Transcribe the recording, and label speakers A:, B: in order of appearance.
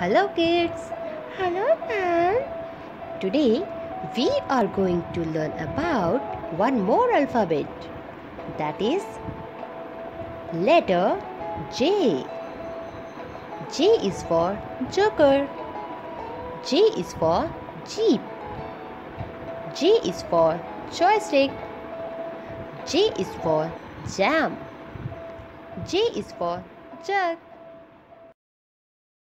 A: Hello kids.
B: Hello, ma'am.
A: Today we are going to learn about one more alphabet. That is letter J. J is for joker. J is for jeep. J is for joystick. J is for jam. J is for jug.